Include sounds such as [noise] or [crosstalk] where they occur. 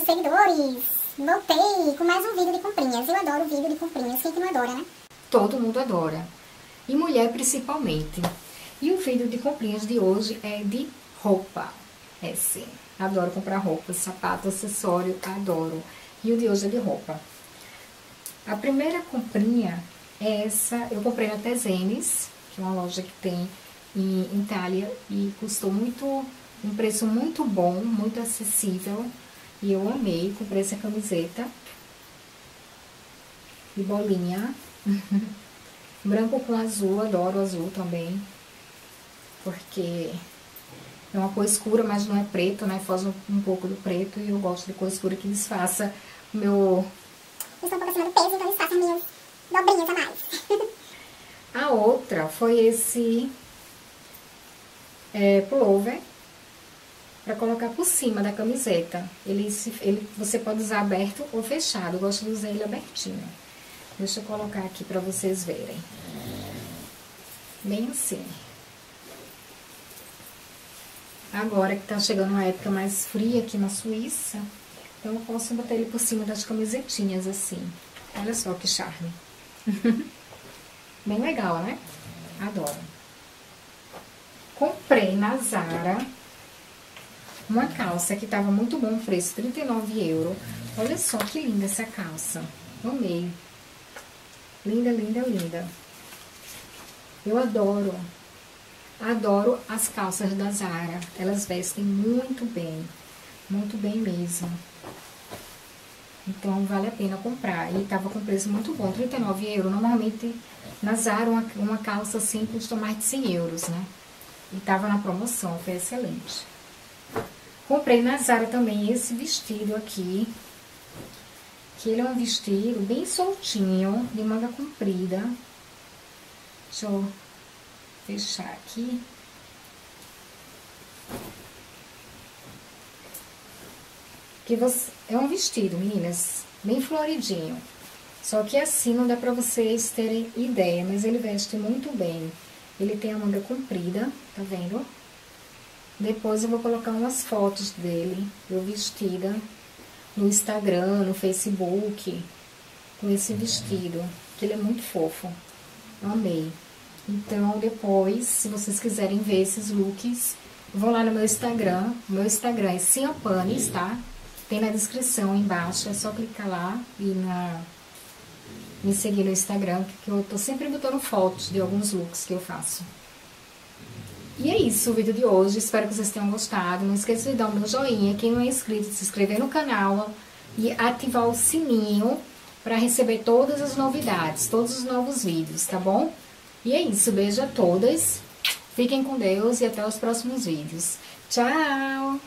seguidores! Voltei com mais um vídeo de comprinhas. Eu adoro vídeo de comprinhas, quem que não adora, né? Todo mundo adora. E mulher principalmente. E o vídeo de comprinhas de hoje é de roupa. É sim. Adoro comprar roupa, sapato, acessório, adoro. E o de hoje é de roupa. A primeira comprinha é essa. Eu comprei na Tezenes, que é uma loja que tem em Itália. E custou muito, um preço muito bom, muito acessível. E eu amei, comprei essa camiseta. De bolinha. [laughs] Branco com azul, adoro azul também. Porque é uma cor escura, mas não é preto, né? Faz um, um pouco do preto e eu gosto de cor escura que disfarça o meu... Eu estou um pouco acima do peso, então disfarça minhas dobrinhas a mais. [laughs] a outra foi esse é, pullover para colocar por cima da camiseta. Ele, ele, você pode usar aberto ou fechado. Eu gosto de usar ele abertinho. Deixa eu colocar aqui para vocês verem. Bem assim. Agora que tá chegando uma época mais fria aqui na Suíça, então eu posso botar ele por cima das camisetinhas assim. Olha só que charme. [laughs] Bem legal, né? Adoro. Comprei na Zara uma calça que tava muito bom o preço, 39 euros. Olha só que linda essa calça. Amei. Linda, linda, linda. Eu adoro. Adoro as calças da Zara. Elas vestem muito bem. Muito bem mesmo. Então, vale a pena comprar. E tava com preço muito bom, 39 euros. Normalmente, na Zara, uma, uma calça assim custa mais de 100 euros, né? E tava na promoção, foi excelente. Comprei na Zara também esse vestido aqui. Que ele é um vestido bem soltinho, de manga comprida. Deixa eu fechar aqui. Que você, é um vestido, meninas, bem floridinho. Só que assim não dá pra vocês terem ideia, mas ele veste muito bem. Ele tem a manga comprida, tá vendo? Depois eu vou colocar umas fotos dele, eu vestida, no Instagram, no Facebook, com esse vestido, que ele é muito fofo. Amei. Então, depois, se vocês quiserem ver esses looks, vão lá no meu Instagram. Meu Instagram é Ciampanes, tá? Tem na descrição embaixo, é só clicar lá e na, me seguir no Instagram, que eu tô sempre botando fotos de alguns looks que eu faço. E é isso o vídeo de hoje, espero que vocês tenham gostado. Não esqueça de dar o meu joinha, quem não é inscrito, se inscrever no canal e ativar o sininho para receber todas as novidades, todos os novos vídeos, tá bom? E é isso, beijo a todas, fiquem com Deus e até os próximos vídeos. Tchau!